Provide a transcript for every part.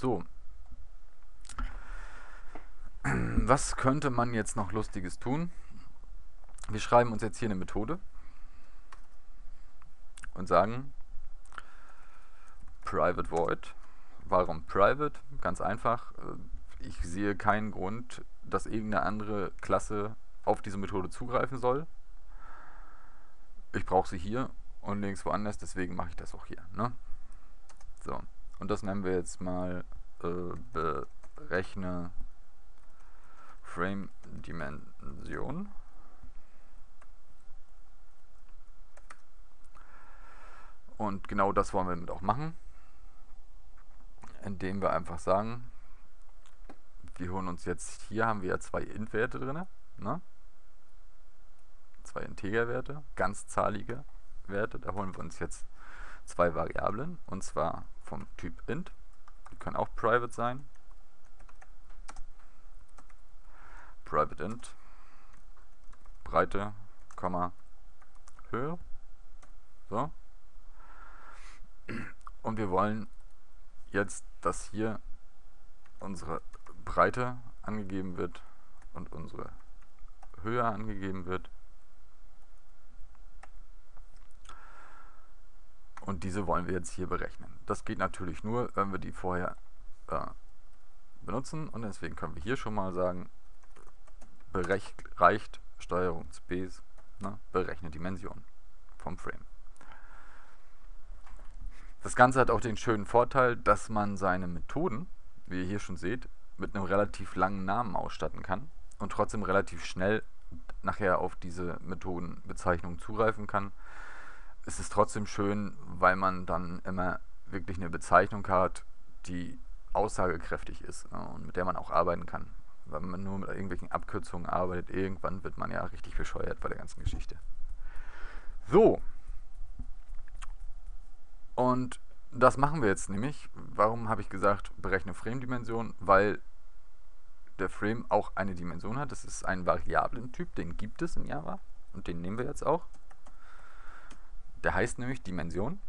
So. Was könnte man jetzt noch Lustiges tun? Wir schreiben uns jetzt hier eine Methode und sagen private void. Warum private? Ganz einfach. Ich sehe keinen Grund, dass irgendeine andere Klasse auf diese Methode zugreifen soll. Ich brauche sie hier und links woanders, deswegen mache ich das auch hier. Ne? So, und das nennen wir jetzt mal äh, berechne Frame Dimension. Und genau das wollen wir damit auch machen, indem wir einfach sagen, wir holen uns jetzt, hier haben wir ja zwei Int-Werte drin, ne? zwei Integerwerte, ganzzahlige Werte, da holen wir uns jetzt zwei Variablen, und zwar vom Typ int, die können auch private sein, private int, Breite, Komma, Höhe, so, und wir wollen jetzt, dass hier unsere Breite angegeben wird und unsere Höhe angegeben wird. Und diese wollen wir jetzt hier berechnen. Das geht natürlich nur, wenn wir die vorher äh, benutzen. Und deswegen können wir hier schon mal sagen, reicht Steuerung Space, ne, berechne Dimension vom Frame. Das Ganze hat auch den schönen Vorteil, dass man seine Methoden, wie ihr hier schon seht, mit einem relativ langen Namen ausstatten kann und trotzdem relativ schnell nachher auf diese Methodenbezeichnung zugreifen kann. Es ist trotzdem schön, weil man dann immer wirklich eine Bezeichnung hat, die aussagekräftig ist ne, und mit der man auch arbeiten kann. Wenn man nur mit irgendwelchen Abkürzungen arbeitet, irgendwann wird man ja richtig bescheuert bei der ganzen Geschichte. So, und das machen wir jetzt nämlich. Warum habe ich gesagt, berechne Frame-Dimension? Weil der Frame auch eine Dimension hat. Das ist ein Variablentyp, den gibt es in Java und den nehmen wir jetzt auch. Der heißt nämlich Dimension.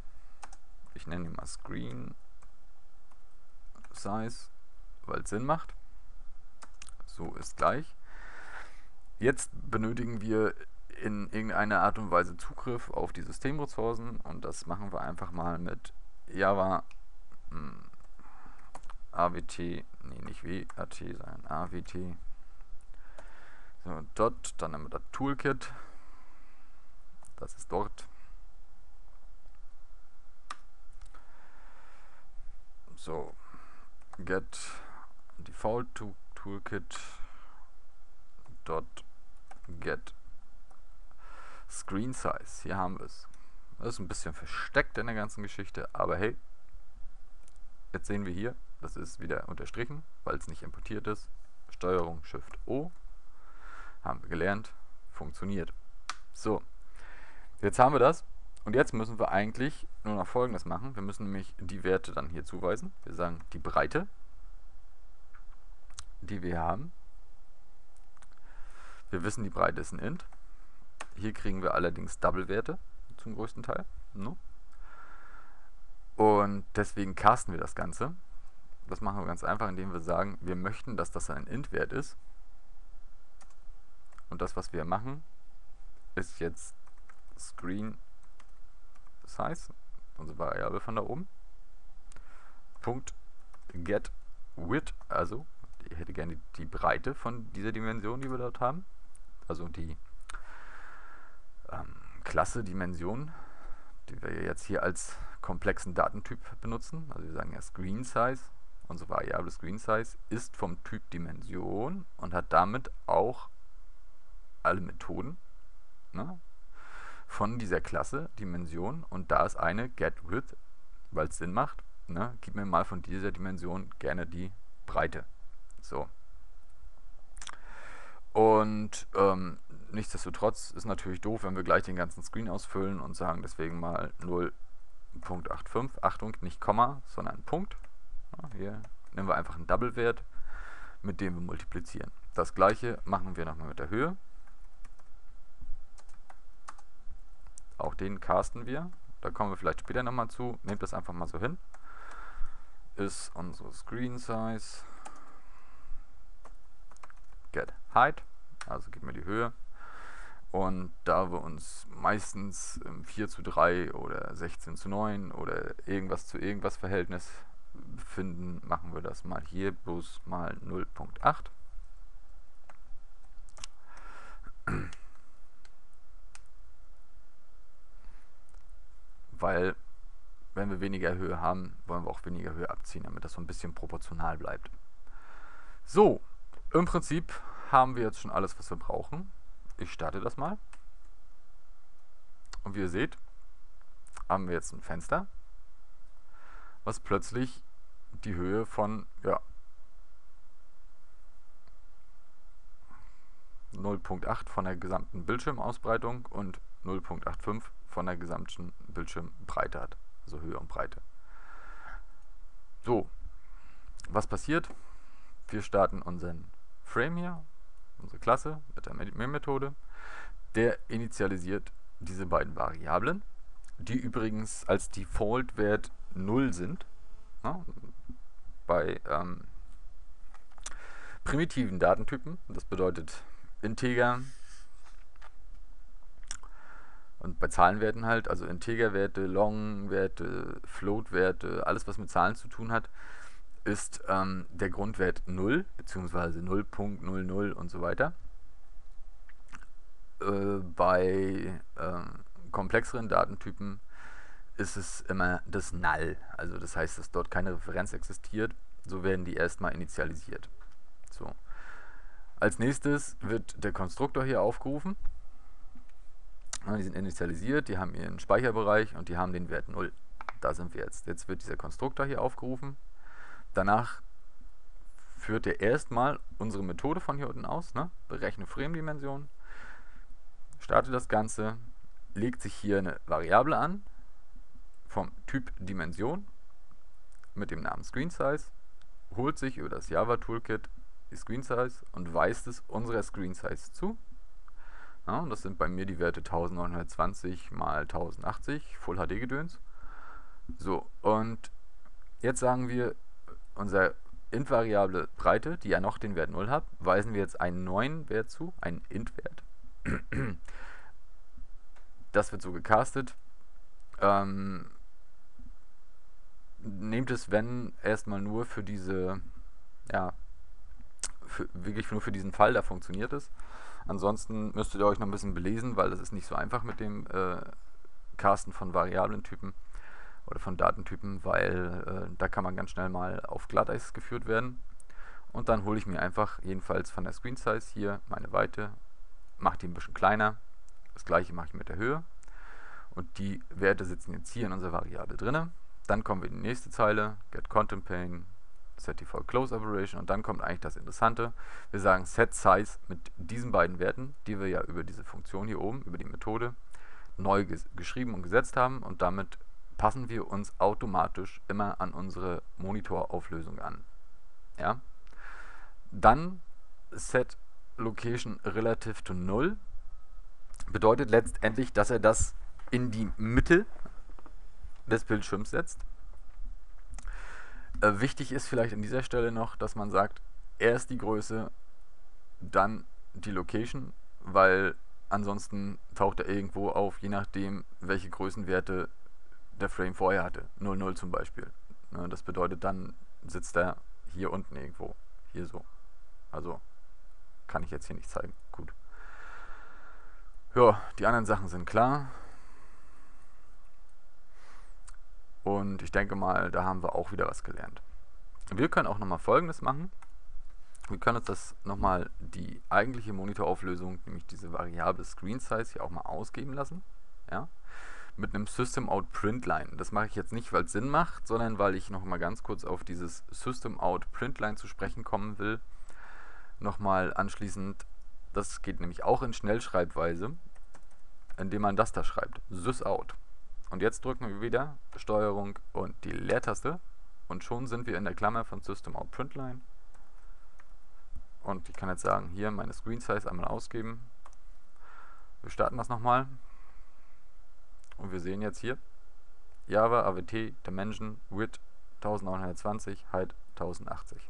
Ich nenne ihn mal Screen Size, weil es Sinn macht. So ist gleich. Jetzt benötigen wir in irgendeiner Art und Weise Zugriff auf die Systemressourcen und das machen wir einfach mal mit Java mh, hm, AWT, nee nicht WAT, sondern AWT. So, dort, dann haben wir das Toolkit. Das ist dort. So, get default to toolkit dot get Screen Size, hier haben wir es. Das ist ein bisschen versteckt in der ganzen Geschichte, aber hey, jetzt sehen wir hier, das ist wieder unterstrichen, weil es nicht importiert ist. Steuerung Shift O, haben wir gelernt, funktioniert. So, jetzt haben wir das und jetzt müssen wir eigentlich nur noch folgendes machen. Wir müssen nämlich die Werte dann hier zuweisen. Wir sagen die Breite, die wir haben. Wir wissen, die Breite ist ein Int. Hier kriegen wir allerdings Double-Werte zum größten Teil. No? Ne? Und deswegen casten wir das Ganze. Das machen wir ganz einfach, indem wir sagen, wir möchten, dass das ein Int-Wert ist. Und das, was wir machen, ist jetzt Screen Size, unsere Variable von da oben. Punkt get width, also ich hätte gerne die Breite von dieser Dimension, die wir dort haben. Also die ähm, Klasse Dimension, die wir jetzt hier als komplexen Datentyp benutzen. Also wir sagen ja Screen Size, unsere Variable Screen Size ist vom Typ Dimension und hat damit auch alle Methoden ne, von dieser Klasse Dimension und da ist eine getWidth, weil es Sinn macht, ne, gib mir mal von dieser Dimension gerne die Breite. So. Und ähm, nichtsdestotrotz ist natürlich doof, wenn wir gleich den ganzen Screen ausfüllen und sagen deswegen mal 0.85. Achtung, nicht Komma, sondern Punkt. Ja, hier nehmen wir einfach einen Double-Wert, mit dem wir multiplizieren. Das gleiche machen wir nochmal mit der Höhe. Auch den casten wir. Da kommen wir vielleicht später nochmal zu. Nehmt das einfach mal so hin. ist unsere Screen Size. Get Height, also gib mir die Höhe. Und da wir uns meistens im 4 zu 3 oder 16 zu 9 oder irgendwas zu irgendwas Verhältnis befinden, machen wir das mal hier bloß mal 0.8. Weil, wenn wir weniger Höhe haben, wollen wir auch weniger Höhe abziehen, damit das so ein bisschen proportional bleibt. So, im Prinzip haben wir jetzt schon alles, was wir brauchen. Ich starte das mal. Und wie ihr seht, haben wir jetzt ein Fenster, was plötzlich die Höhe von ja, 0.8 von der gesamten Bildschirmausbreitung und 0.85 von der gesamten Bildschirmbreite hat. Also Höhe und Breite. So, was passiert? Wir starten unseren Frame hier, unsere Klasse mit der Main-Methode. Der initialisiert diese beiden Variablen, die übrigens als Default-Wert 0 sind. Ja, bei ähm, primitiven Datentypen, das bedeutet Integer und bei Zahlenwerten halt, also Integerwerte, Long-Werte, Float-Werte, alles was mit Zahlen zu tun hat, ist ähm, der Grundwert 0 bzw. 0.00 und so weiter. Äh, bei äh, komplexeren Datentypen ist es immer das Null, also das heißt, dass dort keine Referenz existiert, so werden die erstmal initialisiert. So. Als nächstes wird der Konstruktor hier aufgerufen. Die sind initialisiert, die haben ihren Speicherbereich und die haben den Wert 0. Da sind wir jetzt. Jetzt wird dieser Konstruktor hier aufgerufen. Danach führt er erstmal unsere Methode von hier unten aus, ne? berechne Frame-Dimension, starte das Ganze, legt sich hier eine Variable an vom Typ Dimension mit dem Namen ScreenSize, holt sich über das Java Toolkit die Screen Size und weist es unserer Screen Size zu. Ja, das sind bei mir die Werte 1920 mal 1080 Full HD Gedöns. So, und jetzt sagen wir, unser int-Variable Breite, die ja noch den Wert 0 hat, weisen wir jetzt einen neuen Wert zu, einen int-Wert. das wird so gecastet. Ähm, nehmt es, wenn, erstmal nur für diese ja, für, wirklich nur für diesen Fall, da funktioniert es. Ansonsten müsstet ihr euch noch ein bisschen belesen, weil das ist nicht so einfach mit dem äh, Casten von Variablentypen oder von Datentypen, weil äh, da kann man ganz schnell mal auf Glatteis geführt werden. Und dann hole ich mir einfach jedenfalls von der Screen Size hier meine Weite, mache die ein bisschen kleiner. Das gleiche mache ich mit der Höhe. Und die Werte sitzen jetzt hier in unserer Variable drin. Dann kommen wir in die nächste Zeile, get content pane, set default close operation und dann kommt eigentlich das Interessante. Wir sagen set size mit diesen beiden Werten, die wir ja über diese Funktion hier oben, über die Methode, neu ges geschrieben und gesetzt haben und damit passen wir uns automatisch immer an unsere Monitorauflösung an. Ja? Dann set location relative to null bedeutet letztendlich, dass er das in die Mitte des Bildschirms setzt äh, wichtig ist vielleicht an dieser Stelle noch, dass man sagt, erst die Größe, dann die Location, weil ansonsten taucht er irgendwo auf, je nachdem, welche Größenwerte der Frame vorher hatte. 00 zum Beispiel. Ne, das bedeutet, dann sitzt er hier unten irgendwo. Hier so. Also, kann ich jetzt hier nicht zeigen. Gut. Ja, die anderen Sachen sind klar. Und ich denke mal, da haben wir auch wieder was gelernt. Wir können auch nochmal folgendes machen. Wir können uns das nochmal die eigentliche Monitorauflösung, nämlich diese Variable Screen Size, hier auch mal ausgeben lassen. Ja? Mit einem System Out Printline. Das mache ich jetzt nicht, weil es Sinn macht, sondern weil ich nochmal ganz kurz auf dieses System Out Printline zu sprechen kommen will. Nochmal anschließend, das geht nämlich auch in Schnellschreibweise, indem man das da schreibt. sysout. Und jetzt drücken wir wieder Steuerung und die Leertaste und schon sind wir in der Klammer von System Out Printline. Und ich kann jetzt sagen, hier meine Screen Size einmal ausgeben. Wir starten das nochmal. Und wir sehen jetzt hier Java, AWT, Dimension, Width 1920, Height 1080.